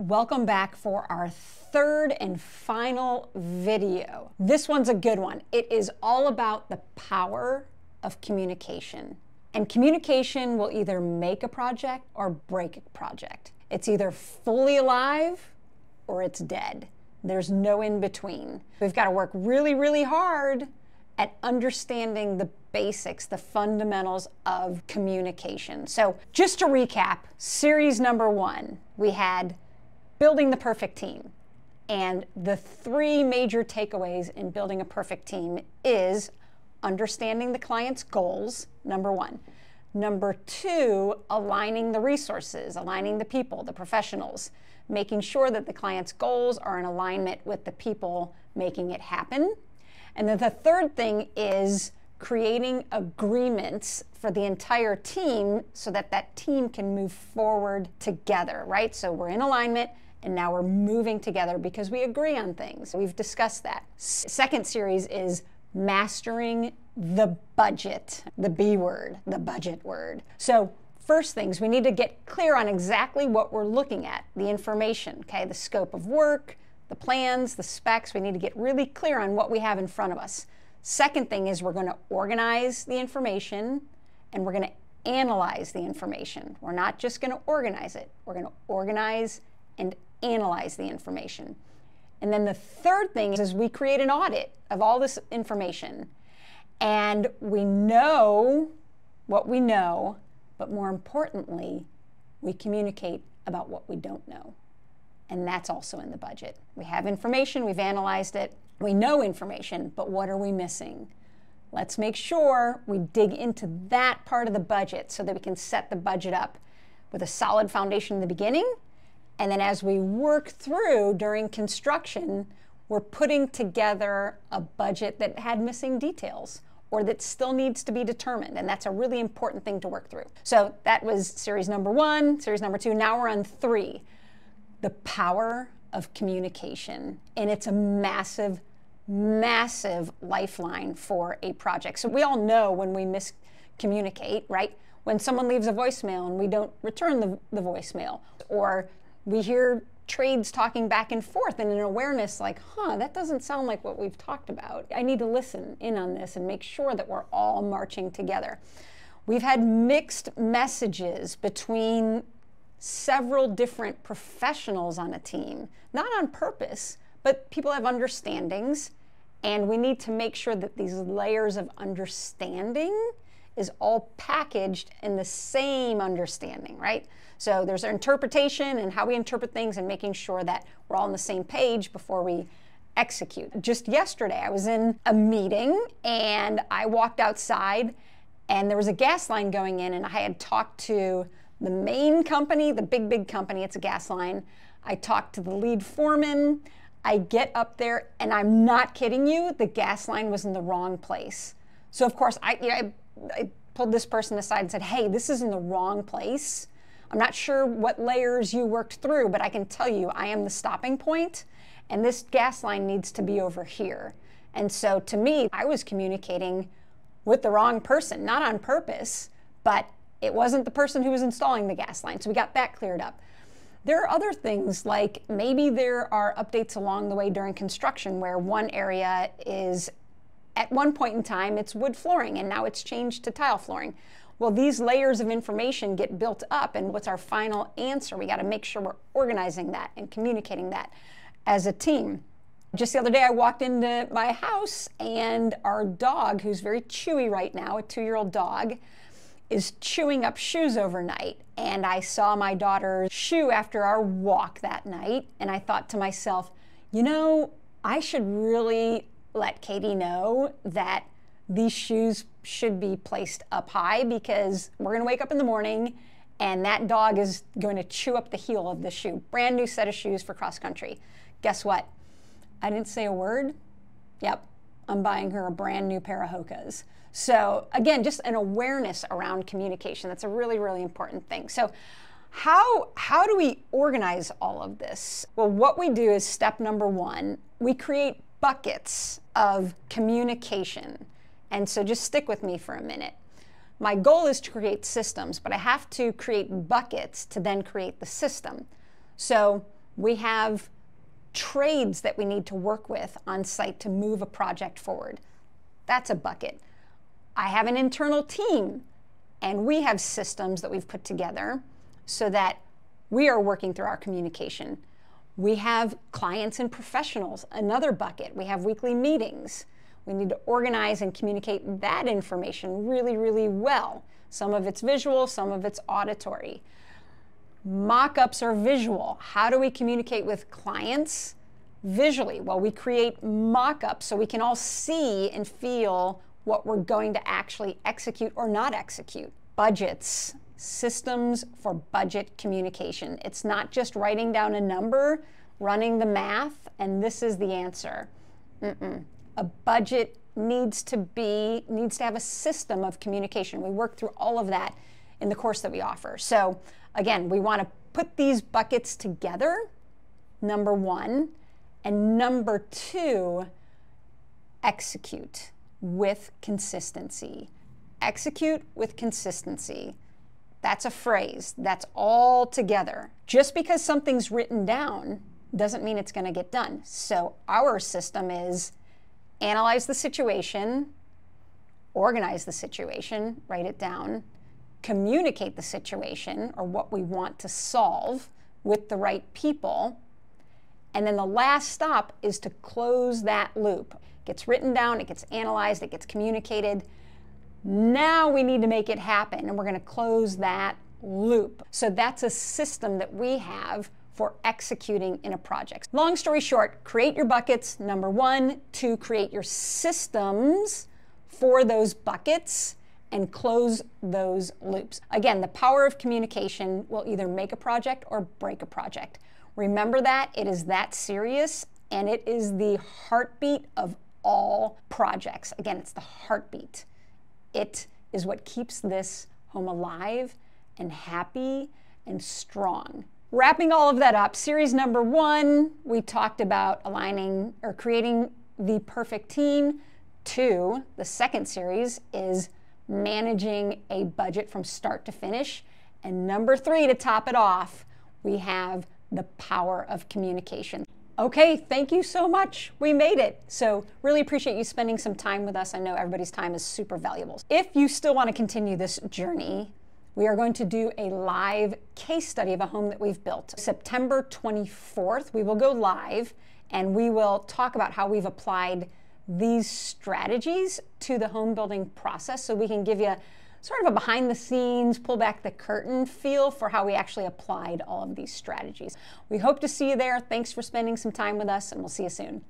welcome back for our third and final video. This one's a good one. It is all about the power of communication. And communication will either make a project or break a project. It's either fully alive or it's dead. There's no in between. We've got to work really, really hard at understanding the basics, the fundamentals of communication. So, just to recap, series number one, we had building the perfect team. And the three major takeaways in building a perfect team is understanding the client's goals, number one. Number two, aligning the resources, aligning the people, the professionals, making sure that the client's goals are in alignment with the people making it happen. And then the third thing is creating agreements for the entire team so that that team can move forward together, right? So we're in alignment and now we're moving together because we agree on things. We've discussed that. Second series is mastering the budget, the B word, the budget word. So, first things, we need to get clear on exactly what we're looking at, the information, okay, the scope of work, the plans, the specs. We need to get really clear on what we have in front of us. Second thing is we're going to organize the information and we're going to analyze the information. We're not just going to organize it, we're going to organize and analyze the information. And then the third thing is we create an audit of all this information. And we know what we know, but more importantly, we communicate about what we don't know. And that's also in the budget. We have information, we've analyzed it, we know information, but what are we missing? Let's make sure we dig into that part of the budget so that we can set the budget up with a solid foundation in the beginning and then as we work through during construction, we're putting together a budget that had missing details or that still needs to be determined. And that's a really important thing to work through. So that was series number one, series number two. Now we're on three the power of communication. And it's a massive, massive lifeline for a project. So we all know when we miscommunicate, right? When someone leaves a voicemail and we don't return the, the voicemail, or we hear trades talking back and forth and an awareness like, huh, that doesn't sound like what we've talked about. I need to listen in on this and make sure that we're all marching together. We've had mixed messages between several different professionals on a team, not on purpose, but people have understandings, and we need to make sure that these layers of understanding is all packaged in the same understanding, right? So there's interpretation and how we interpret things and making sure that we're all on the same page before we execute. Just yesterday, I was in a meeting and I walked outside and there was a gas line going in and I had talked to the main company, the big, big company, it's a gas line. I talked to the lead foreman. I get up there and I'm not kidding you, the gas line was in the wrong place. So of course, I, you know, I I pulled this person aside and said, hey, this is in the wrong place. I'm not sure what layers you worked through, but I can tell you I am the stopping point, and this gas line needs to be over here. And so to me, I was communicating with the wrong person, not on purpose, but it wasn't the person who was installing the gas line. So we got that cleared up. There are other things like maybe there are updates along the way during construction where one area is at one point in time, it's wood flooring, and now it's changed to tile flooring. Well, these layers of information get built up, and what's our final answer? We got to make sure we're organizing that and communicating that as a team. Just the other day, I walked into my house, and our dog, who's very chewy right now, a two year old dog, is chewing up shoes overnight. And I saw my daughter's shoe after our walk that night, and I thought to myself, you know, I should really let Katie know that these shoes should be placed up high because we're going to wake up in the morning and that dog is going to chew up the heel of the shoe. Brand new set of shoes for cross country. Guess what? I didn't say a word. Yep, I'm buying her a brand new pair of Hokas. So, again, just an awareness around communication. That's a really, really important thing. So, how, how do we organize all of this? Well, what we do is step number one we create buckets of communication. And so just stick with me for a minute. My goal is to create systems, but I have to create buckets to then create the system. So We have trades that we need to work with on site to move a project forward. That's a bucket. I have an internal team and we have systems that we've put together so that we are working through our communication. We have clients and professionals, another bucket. We have weekly meetings. We need to organize and communicate that information really, really well. Some of it's visual, some of it's auditory. Mock-ups are visual. How do we communicate with clients visually? Well, we create mock-ups so we can all see and feel what we're going to actually execute or not execute. Budgets, systems for budget communication. It's not just writing down a number, running the math, and this is the answer. Mm-mm. A budget needs to be needs to have a system of communication. We work through all of that in the course that we offer. So again, we want to put these buckets together. Number 1, and number 2, execute with consistency. Execute with consistency. That's a phrase. That's all together. Just because something's written down doesn't mean it's going to get done. So our system is analyze the situation, organize the situation, write it down, communicate the situation or what we want to solve with the right people. And then the last stop is to close that loop. It gets written down, it gets analyzed, it gets communicated. Now we need to make it happen, and we're going to close that loop. So that's a system that we have for executing in a project. Long story short, create your buckets. Number one, to create your systems for those buckets and close those loops. Again, the power of communication will either make a project or break a project. Remember that it is that serious and it is the heartbeat of all projects. Again, it's the heartbeat. It is what keeps this home alive and happy and strong. Wrapping all of that up, series number one, we talked about aligning or creating the perfect team. Two, the second series is managing a budget from start to finish. And number three, to top it off, we have the power of communication. Okay, thank you so much. We made it. So, really appreciate you spending some time with us. I know everybody's time is super valuable. If you still want to continue this journey, we are going to do a live case study of a home that we've built. September 24th, we will go live and we will talk about how we've applied these strategies to the home building process so we can give you sort of a behind the scenes, pull back the curtain feel for how we actually applied all of these strategies. We hope to see you there. Thanks for spending some time with us, and we'll see you soon.